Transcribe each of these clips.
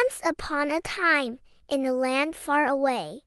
Once upon a time, in a land far away,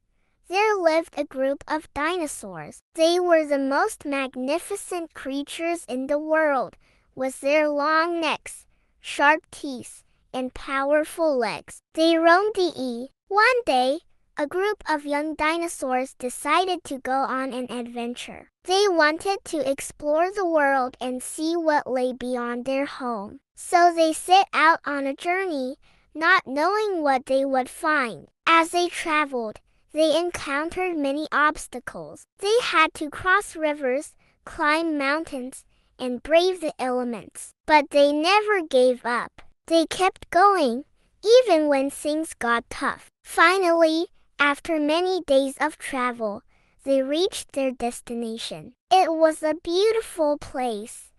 there lived a group of dinosaurs. They were the most magnificent creatures in the world, with their long necks, sharp teeth, and powerful legs. They roamed the E. One day, a group of young dinosaurs decided to go on an adventure. They wanted to explore the world and see what lay beyond their home. So they set out on a journey not knowing what they would find. As they traveled, they encountered many obstacles. They had to cross rivers, climb mountains, and brave the elements. But they never gave up. They kept going, even when things got tough. Finally, after many days of travel, they reached their destination. It was a beautiful place,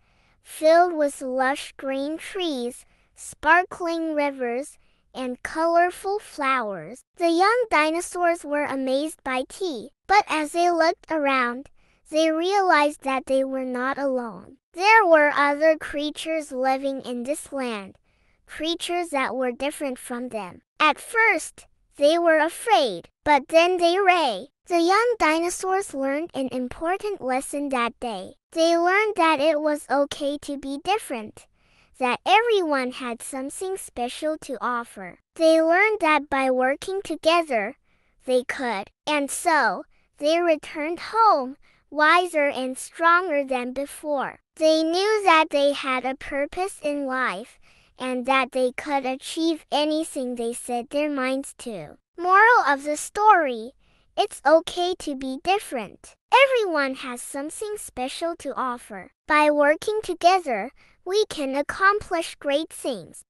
filled with lush green trees, sparkling rivers, and colorful flowers. The young dinosaurs were amazed by tea, but as they looked around, they realized that they were not alone. There were other creatures living in this land, creatures that were different from them. At first, they were afraid, but then they ray. The young dinosaurs learned an important lesson that day. They learned that it was okay to be different that everyone had something special to offer. They learned that by working together, they could, and so, they returned home, wiser and stronger than before. They knew that they had a purpose in life, and that they could achieve anything they set their minds to. Moral of the story It's okay to be different. Everyone has something special to offer. By working together, we can accomplish great things.